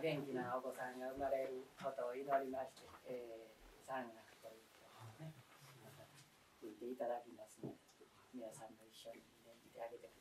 元気なお子さんが生まれることを祈りまして、えー、山岳ということをね、ま聞いていただきますので、皆さんも一緒に、祈、見てあげてください。